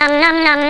Nom nom nom.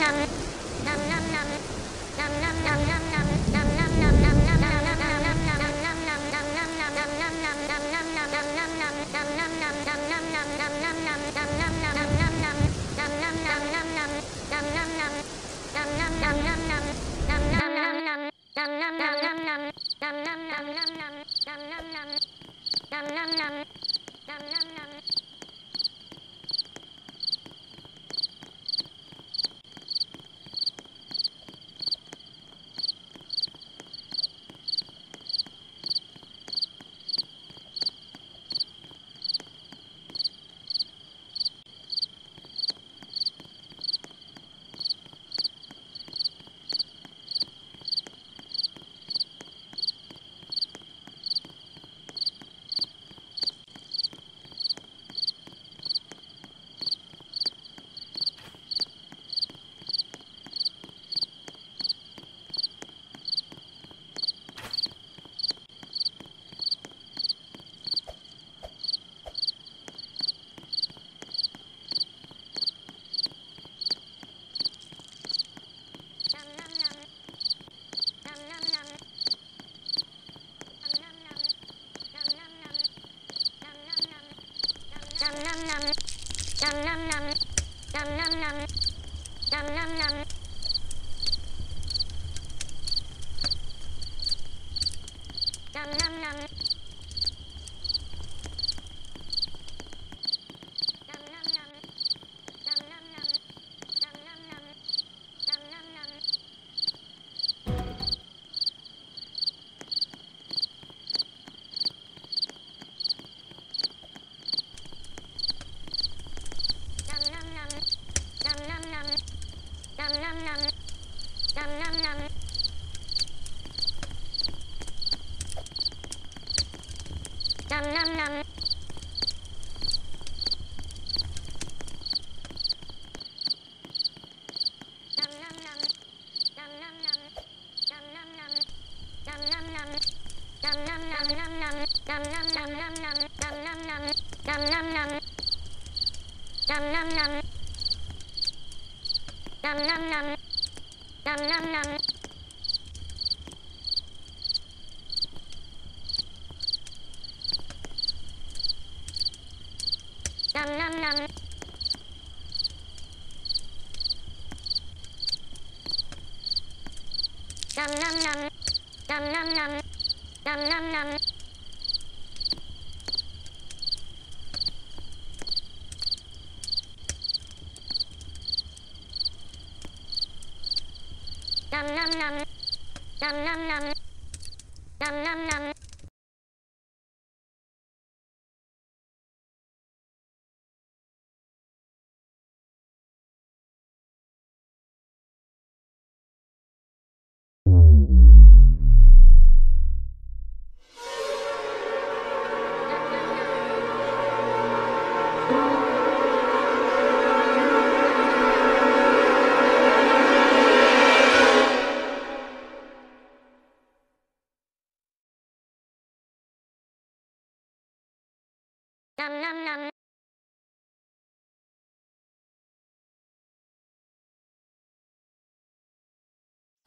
Nam nam nam nom nom ăn năm năm năm năm năm năm năm năm năm năm năm năm năm năm năm năm năm năm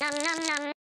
Nom nom nom.